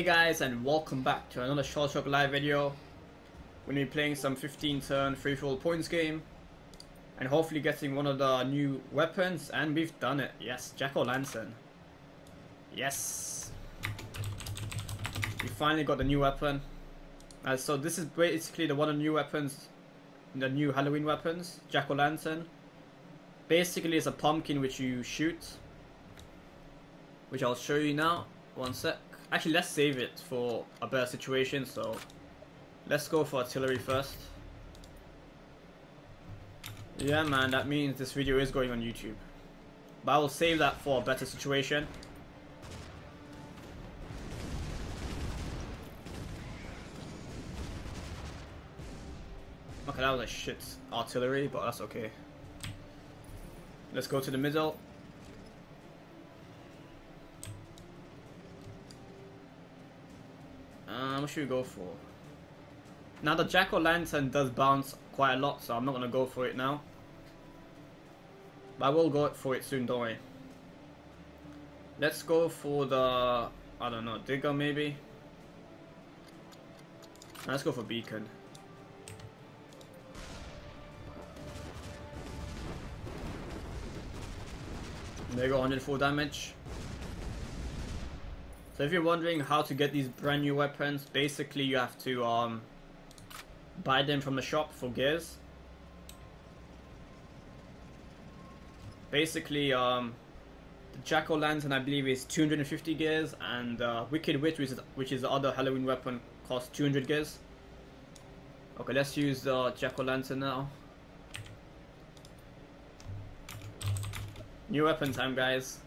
Hey guys and welcome back to another ShellShock Live video. We're going to be playing some 15 turn free for all points game. And hopefully getting one of the new weapons and we've done it. Yes, Jack-O-Lantern. Yes. We finally got the new weapon. Uh, so this is basically the one of the new weapons, the new Halloween weapons, Jack-O-Lantern. Basically it's a pumpkin which you shoot. Which I'll show you now. One sec. Actually, let's save it for a better situation, so let's go for artillery first. Yeah, man, that means this video is going on YouTube. But I will save that for a better situation. Okay, that was a shit artillery, but that's okay. Let's go to the middle. Um, what should go for? Now the Jack-O-Lantern does bounce quite a lot, so I'm not going to go for it now. But I will go for it soon, don't worry. Let's go for the, I don't know, Digger maybe? Let's go for Beacon. There you go, 104 damage. So if you're wondering how to get these brand new weapons, basically you have to um, buy them from the shop for gears. Basically, um, the Jack-O-Lantern I believe is 250 gears and uh, Wicked Witch, which is, which is the other Halloween weapon, costs 200 gears. Okay, let's use the Jack-O-Lantern now. New weapon time, guys.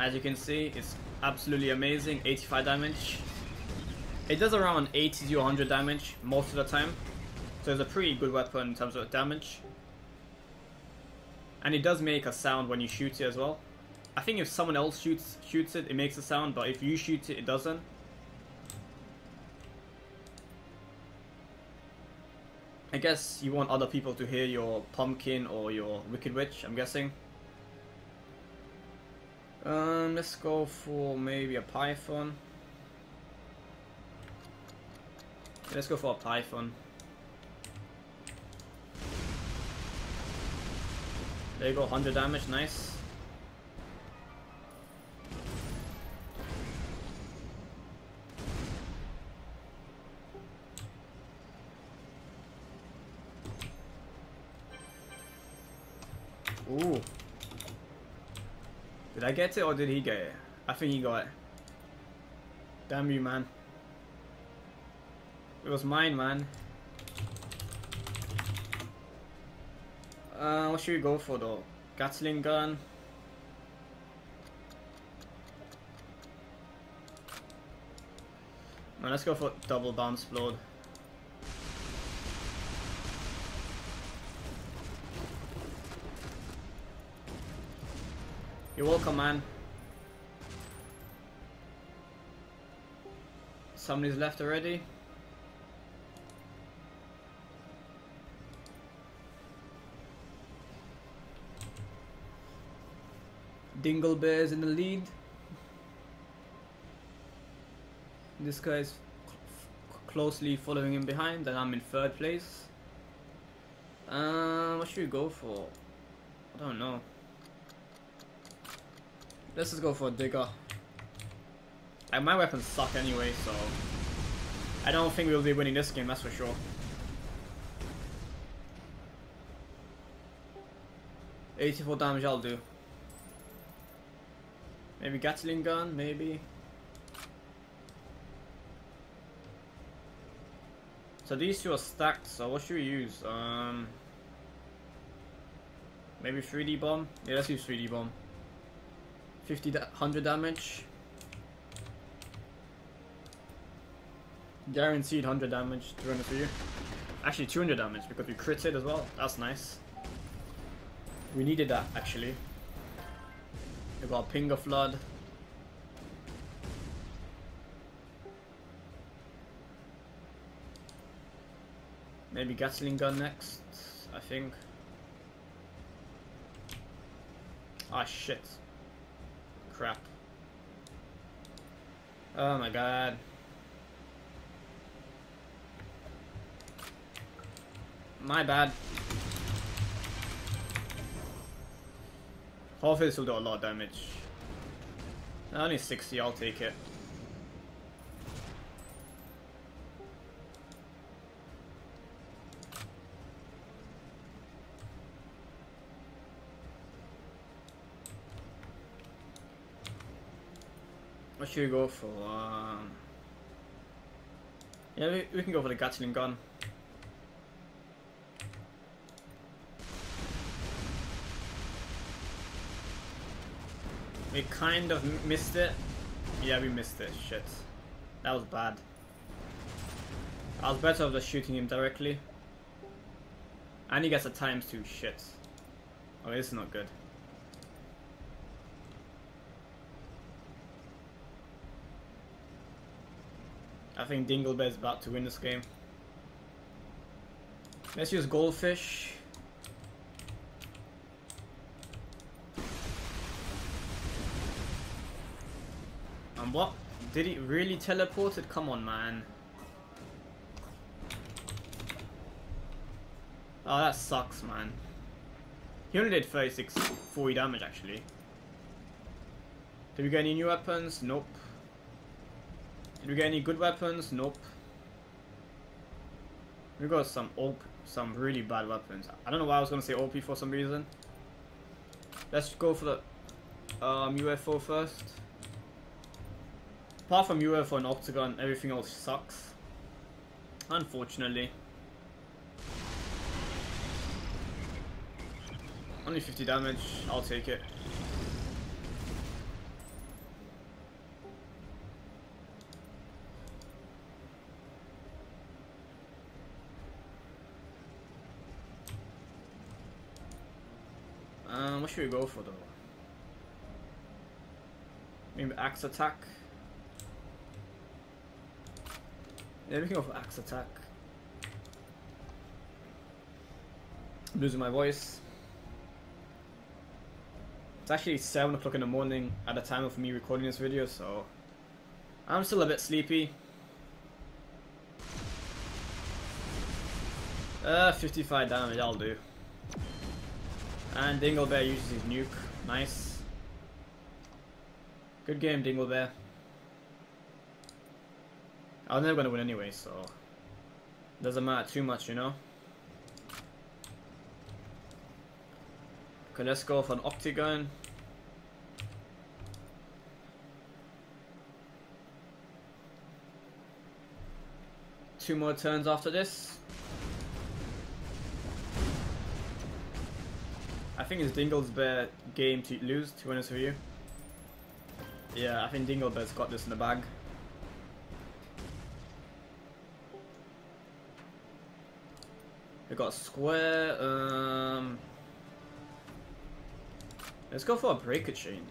As you can see, it's absolutely amazing. 85 damage. It does around 80 to 100 damage most of the time. So it's a pretty good weapon in terms of damage. And it does make a sound when you shoot it as well. I think if someone else shoots shoots it, it makes a sound, but if you shoot it, it doesn't. I guess you want other people to hear your pumpkin or your wicked witch, I'm guessing. Um, let's go for maybe a python. Let's go for a python. There you go, 100 damage, nice. I get it or did he get it? I think he got it. Damn you, man. It was mine, man. Uh, what should we go for though? Gatling gun. Man, let's go for double bounce explode. You're welcome, man. Somebody's left already. Dinglebear's in the lead. This guy's closely following him behind, and I'm in third place. Uh, what should we go for? I don't know. Let's just go for a digger. Like, my weapons suck anyway, so... I don't think we'll be winning this game, that's for sure. Eighty-four damage, I'll do. Maybe Gatling gun, maybe. So these two are stacked, so what should we use? Um, maybe 3D bomb? Yeah, let's use 3D bomb. 50 da 100 damage. Guaranteed 100 damage, to run it for you. Actually 200 damage because we crit it as well. That's nice. We needed that actually. We got Pinger Flood. Maybe Gatling gun next, I think. Ah, shit. Crap. Oh my god. My bad. Half this will do a lot of damage. Only 60, I'll take it. What should we go for? Um, yeah, we, we can go for the Gatling gun. We kind of missed it. Yeah, we missed it. Shit. That was bad. I was better off just shooting him directly. And he gets a times two. Shit. Oh, this is not good. I think Dinglebear is about to win this game. Let's use Goldfish. And what? Did he really teleport it? Come on, man. Oh, that sucks, man. He only did 36, 40 damage, actually. Did we get any new weapons? Nope. Did we get any good weapons? Nope. We got some OP, some really bad weapons. I don't know why I was gonna say OP for some reason. Let's go for the um, UFO first. Apart from UFO and Octagon, everything else sucks. Unfortunately. Only 50 damage, I'll take it. Um, what should we go for though? Maybe axe attack. Yeah, we can go for axe attack. I'm losing my voice. It's actually 7 o'clock in the morning at the time of me recording this video, so I'm still a bit sleepy. Uh, 55 damage, I'll do. And Dinglebear uses his nuke. Nice. Good game, Dinglebear. I was never gonna win anyway, so doesn't matter too much, you know. Okay, let's go for an Octagon. Two more turns after this. Think it's Dinglebear game to lose, to be honest with you. Yeah, I think Dinglebear's got this in the bag. We got square, um... Let's go for a breaker chain.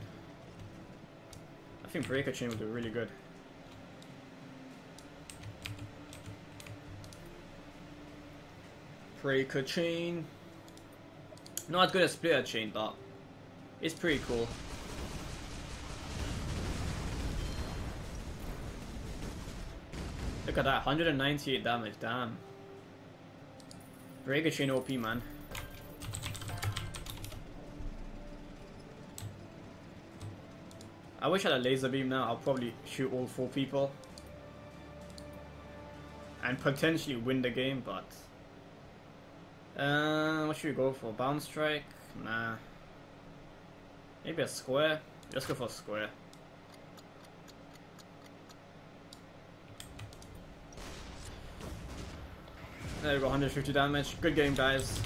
I think breaker chain would be really good. Breaker chain. Not as good as splitter chain, but it's pretty cool. Look at that, 198 damage, damn. Breaker chain OP, man. I wish I had a laser beam now, I'll probably shoot all four people. And potentially win the game, but... Uh, what should we go for? Bounce strike? Nah. Maybe a square? Let's go for a square. There we go, 150 damage. Good game, guys.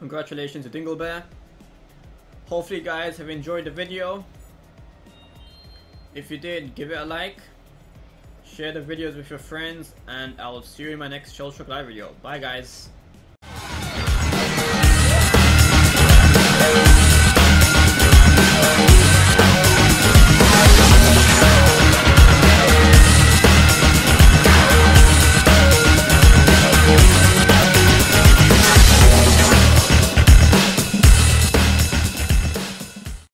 Congratulations to Dinglebear. Hopefully you guys have enjoyed the video. If you did, give it a like. Share the videos with your friends and I'll see you in my next Shell Shock Live video. Bye guys.